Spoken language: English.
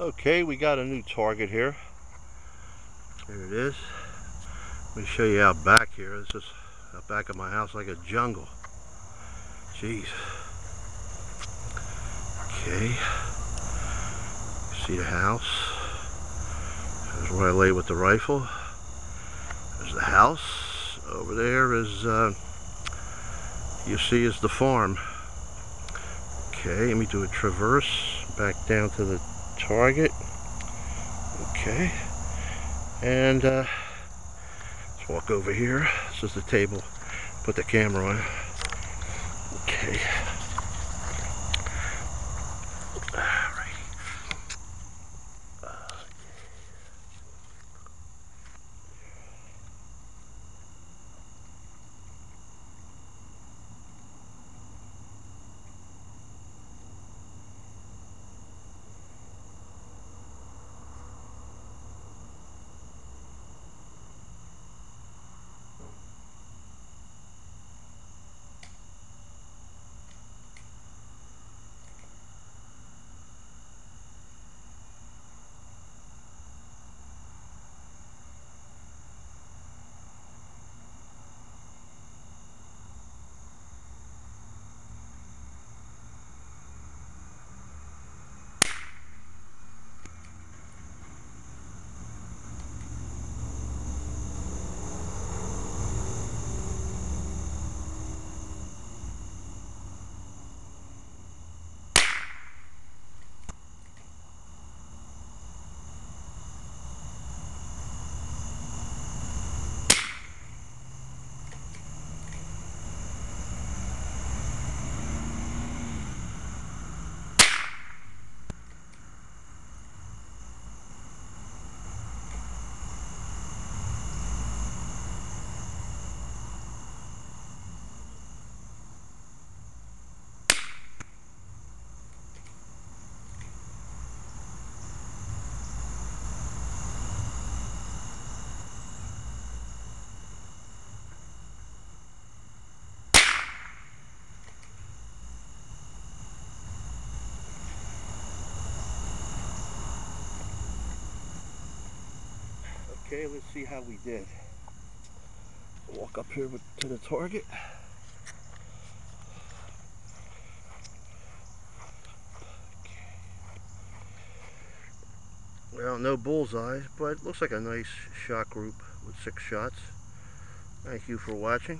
Okay, we got a new target here. Here it is. Let me show you out back here. This is out back of my house like a jungle. Jeez. Okay. See the house. There's where I lay with the rifle. There's the house. Over there is, uh, you see, is the farm. Okay, let me do a traverse back down to the target. Okay. And uh, let's walk over here. This is the table. Put the camera on. Okay. Okay, let's see how we did. Walk up here with, to the target. Well, no bullseye, but looks like a nice shot group with six shots. Thank you for watching.